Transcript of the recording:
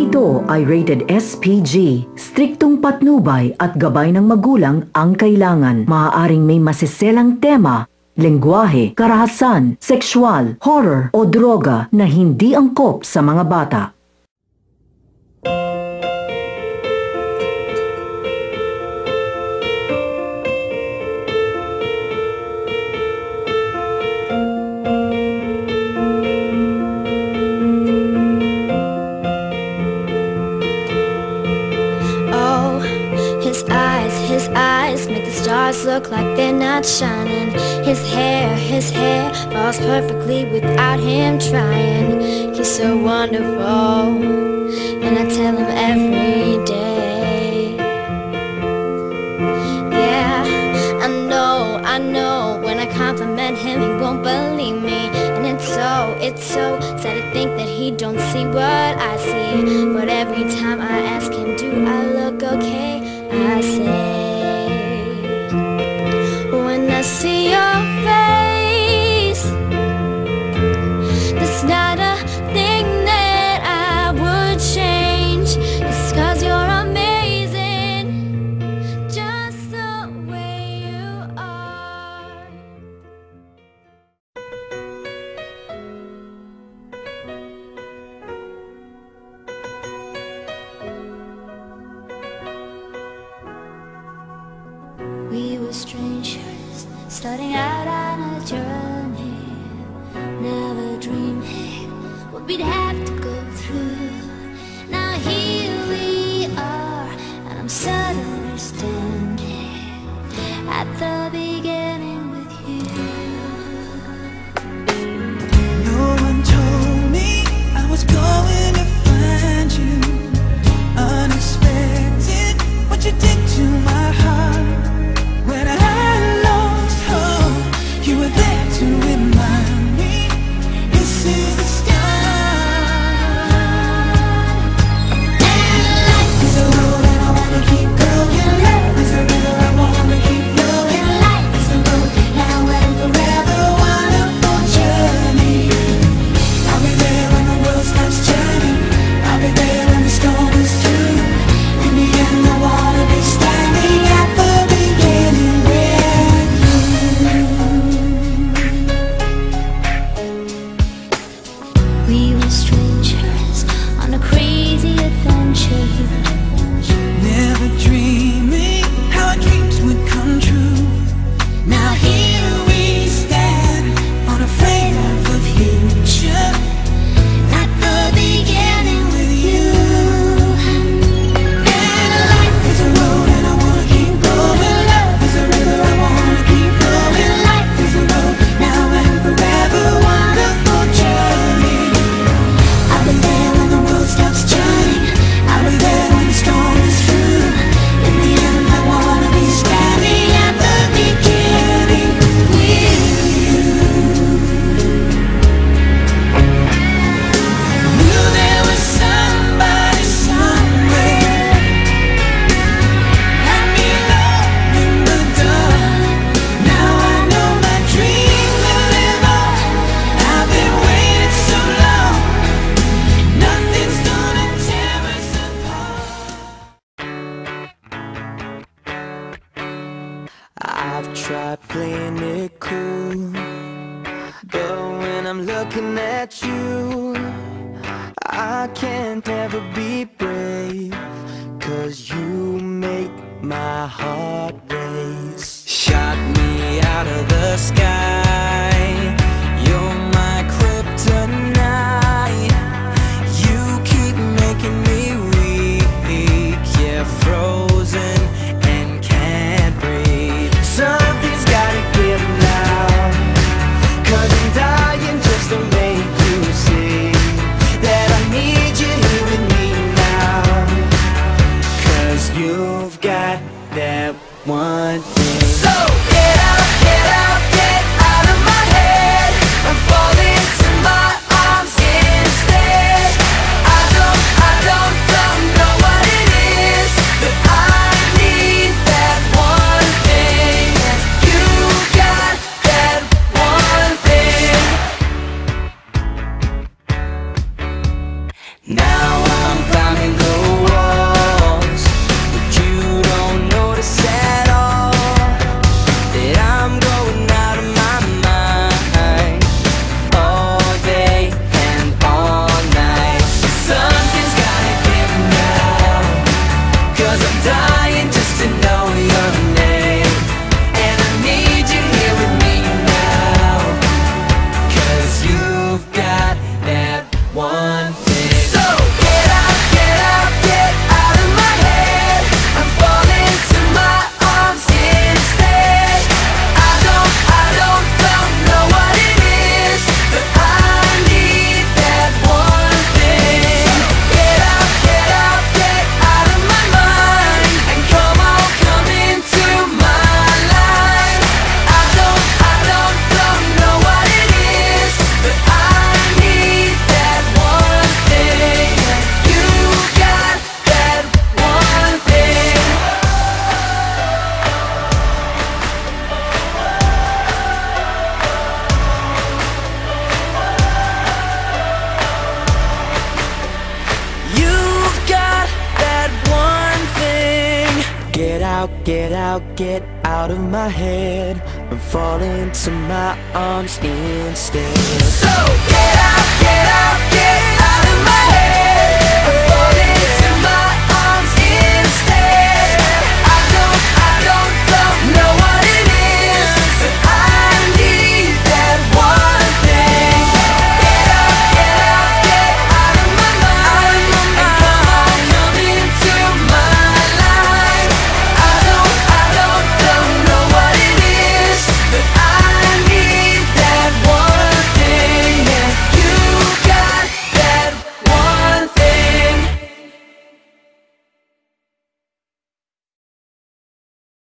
ito ay rated SPG. Striktong patnubay at gabay ng magulang ang kailangan. Maaaring may masiselang tema lengguwahe, karahasan, sexual, horror o droga na hindi angkop sa mga bata. they're not shining. His hair, his hair falls perfectly without him trying. He's so wonderful, and I tell him every day. Yeah, I know, I know, when I compliment him he won't believe me. And it's so, it's so sad to think that he don't see what I see. But every time I ask him, do I look okay, I say We have. can't ever be brave Cause you make my heart race. Shot me out of the sky. Out, get out, get out of my head. And fall into my arms instead